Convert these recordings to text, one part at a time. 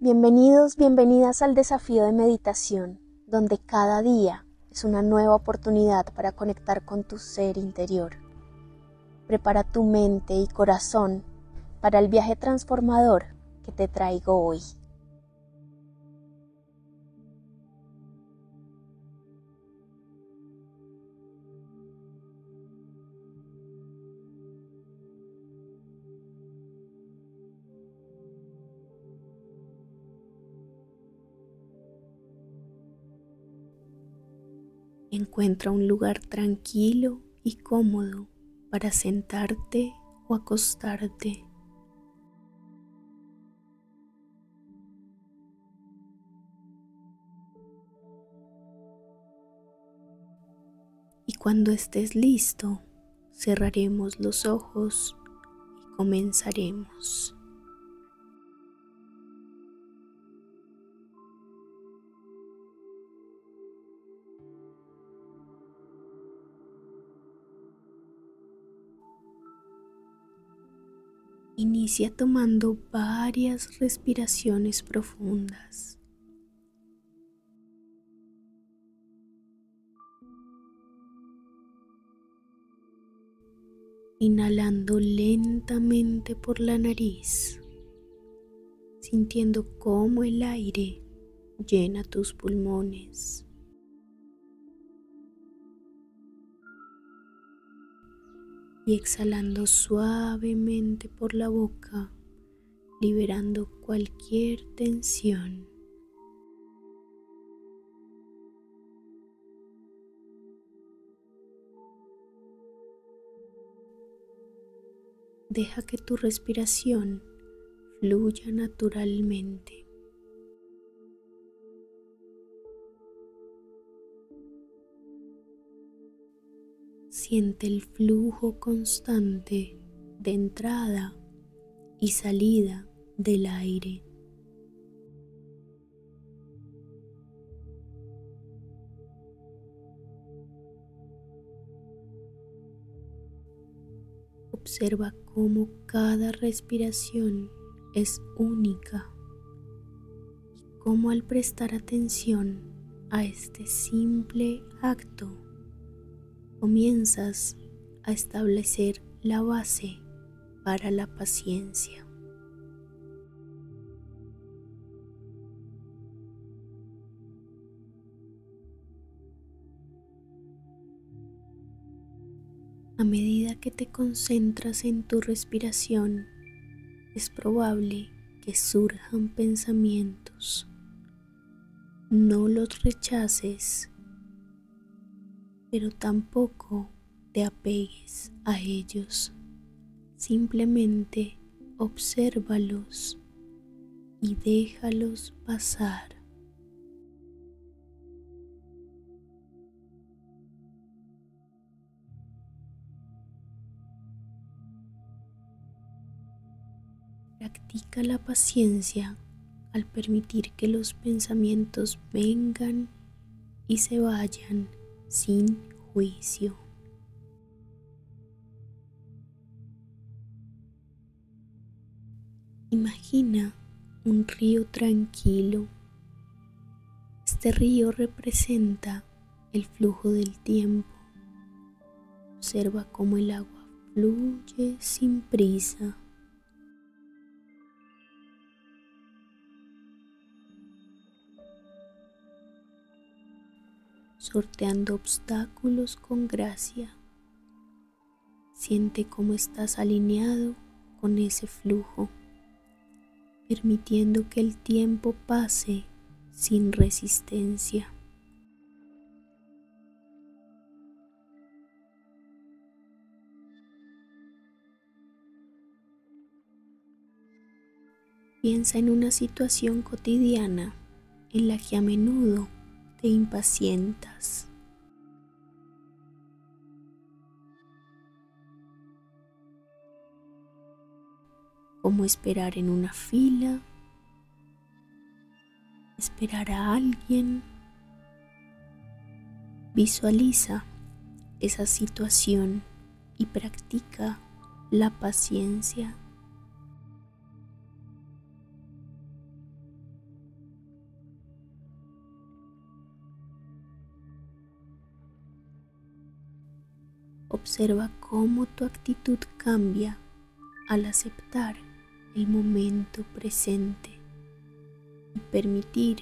Bienvenidos, bienvenidas al desafío de meditación, donde cada día es una nueva oportunidad para conectar con tu ser interior. Prepara tu mente y corazón para el viaje transformador que te traigo hoy. Encuentra un lugar tranquilo y cómodo para sentarte o acostarte. Y cuando estés listo, cerraremos los ojos y comenzaremos. Inicia tomando varias respiraciones profundas. Inhalando lentamente por la nariz, sintiendo cómo el aire llena tus pulmones. Y exhalando suavemente por la boca, liberando cualquier tensión. Deja que tu respiración fluya naturalmente. Siente el flujo constante de entrada y salida del aire. Observa cómo cada respiración es única y cómo al prestar atención a este simple acto comienzas a establecer la base para la paciencia. A medida que te concentras en tu respiración, es probable que surjan pensamientos. No los rechaces pero tampoco te apegues a ellos. Simplemente obsérvalos y déjalos pasar. Practica la paciencia al permitir que los pensamientos vengan y se vayan sin juicio. Imagina un río tranquilo. Este río representa el flujo del tiempo. Observa cómo el agua fluye sin prisa. Sorteando obstáculos con gracia. Siente cómo estás alineado con ese flujo, permitiendo que el tiempo pase sin resistencia. Piensa en una situación cotidiana en la que a menudo te impacientas. Como esperar en una fila, esperar a alguien. Visualiza esa situación y practica la paciencia Observa cómo tu actitud cambia al aceptar el momento presente y permitir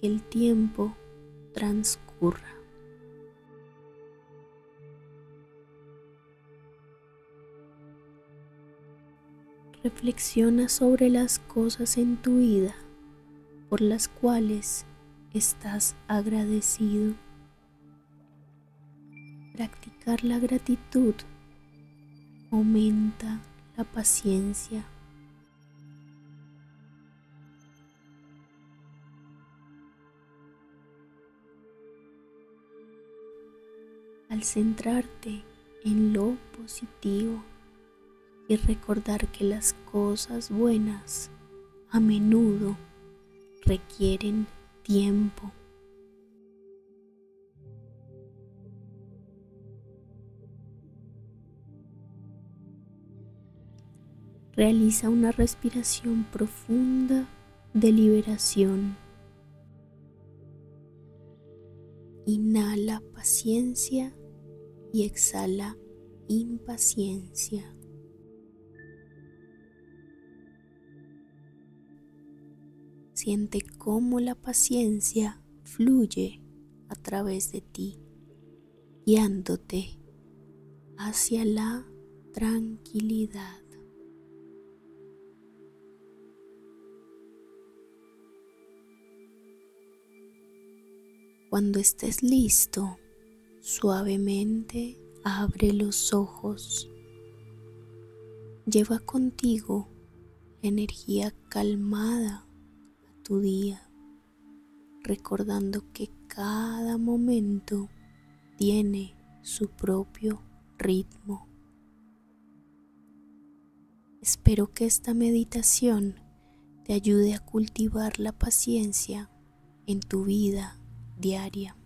que el tiempo transcurra. Reflexiona sobre las cosas en tu vida por las cuales estás agradecido. Practicar la gratitud aumenta la paciencia. Al centrarte en lo positivo y recordar que las cosas buenas a menudo requieren tiempo. Realiza una respiración profunda de liberación. Inhala paciencia y exhala impaciencia. Siente cómo la paciencia fluye a través de ti, guiándote hacia la tranquilidad. Cuando estés listo, suavemente abre los ojos. Lleva contigo la energía calmada día, recordando que cada momento tiene su propio ritmo. Espero que esta meditación te ayude a cultivar la paciencia en tu vida diaria.